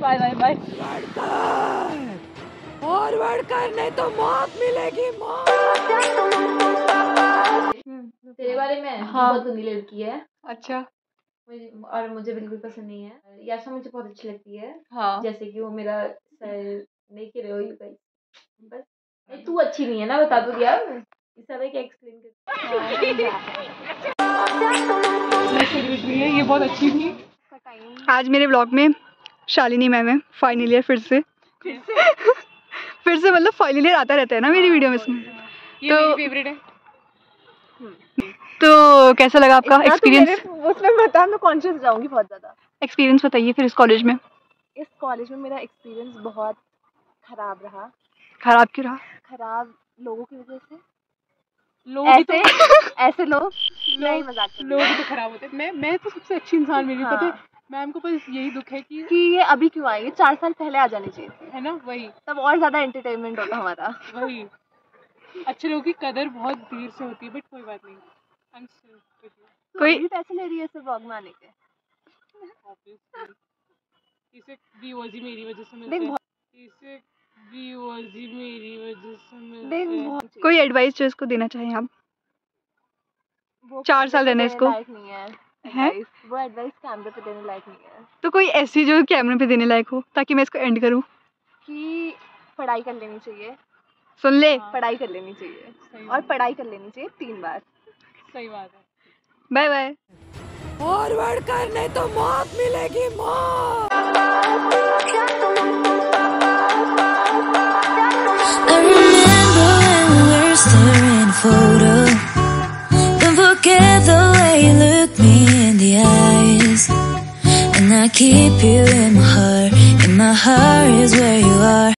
Bye bye bye forward करने तो मौत मिलेगी मौत तेरे बारे में हाँ। बहुत गंदी लड़की है। अच्छा। मुझे और मुझे बिल्कुल पसंद नहीं है। याशा मुझे बहुत अच्छी लगती है। हाँ। जैसे कि वो मेरा सर नहीं कह रहे हो यू गाइस बस। नहीं तू अच्छी नहीं है ना बता दो यार इस क्या एक्सप्लेन कर ये बहुत अच्छी थी। आज मेरे ब्लॉग में शालिनी मैम है फाइनल ईयर फिर से। फिर से मतलब फाइनल ईयर आता रहता है ना मेरी वीडियो में इसमें। तो- फेवरेट है। तो कैसा लगा आपका एक्सपीरियंस उसमें बता मैं कॉन्शियस जाऊँगी बहुत ज़्यादा। एक्सपीरियंस बताइए फिर इस कॉलेज में। इस कॉलेज में मेरा एक्सपीरियंस बहुत खराब रहा। खराब क्यों रहा? खराब लोगों की वजह से। लोग भी तो ऐसे ऐसे लोग नहीं मज़ाक लोग तो खराब होते मैं मैं तो सबसे अच्छी इंसान मेरी हाँ। पता है? मैम को बस यही दुख है कि कि ये अभी क्यों आई? ये चार साल पहले आ जानी चाहिए थी। है ना? वही। तब और ज़्यादा एंटरटेनमेंट होता हमारा। वही। अच्छे लोगों की कदर बहुत देर से होती है बट कोई बात नहीं। I'm still कोई भी पैसे ले रही है इस ब्लॉग में आने के इसे व्यूअर्स ही मेरी वजह से मिलते हैं। इसे व्यूअर्स ही मेरी वजह से मिलते हैं। कोई एडवाइस जो इसको देना चाहें आप? चार साल रहना इसको। नहीं है। हैं? वो एडवाइस कैमरे पे देने लायक नहीं है। तो कोई ऐसी जो कैमरे पे देने लायक हो ताकि मैं इसको एंड करूँ? कि पढ़ाई कर लेनी चाहिए। सुन ले। हाँ, पढ़ाई कर लेनी चाहिए। और पढ़ाई कर लेनी चाहिए तीन बार। सही बात है। बाय बाय फॉरवर्ड करने तो मौत मिलेगी मौत। I remember when we were staring. Don't forget the way you look me. I keep you in my heart, and my heart is where you are.